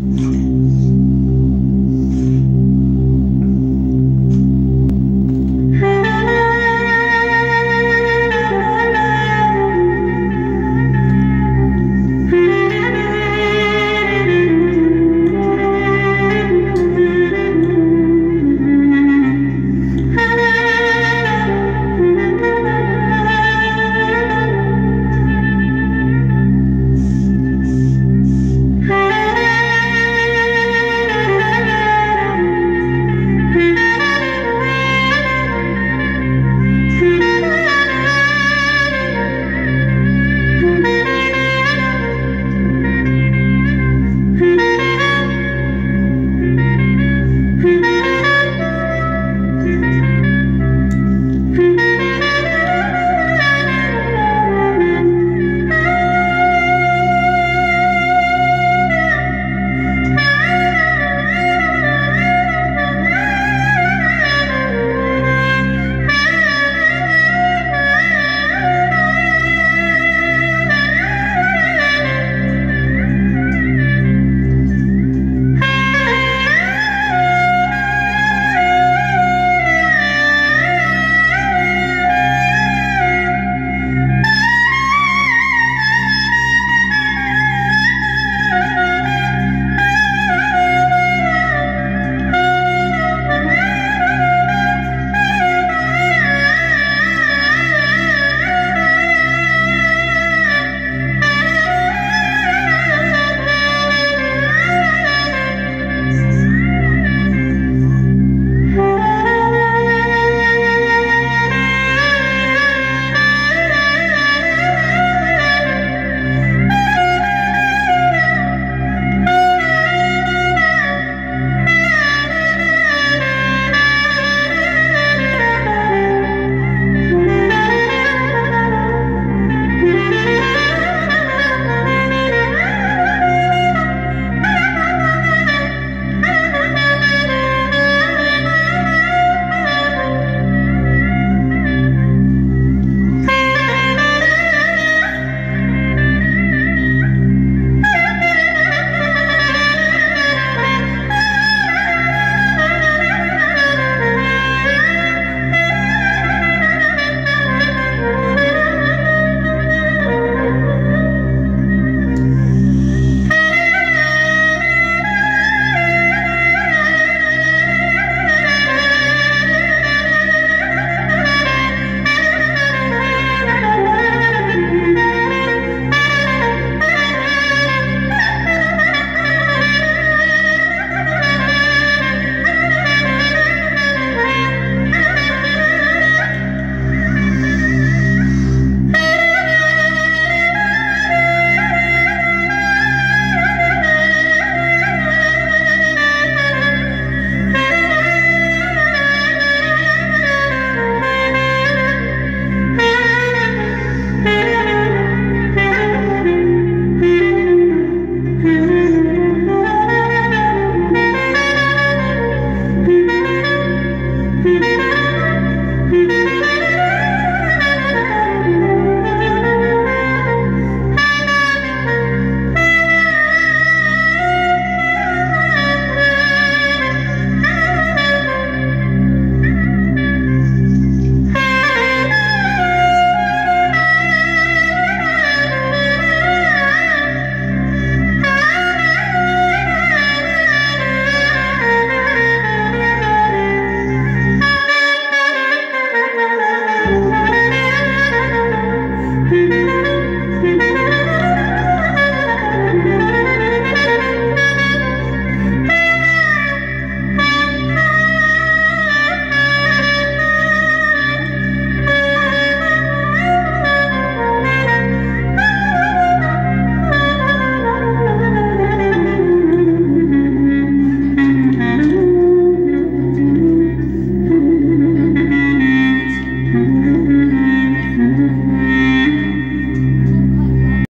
you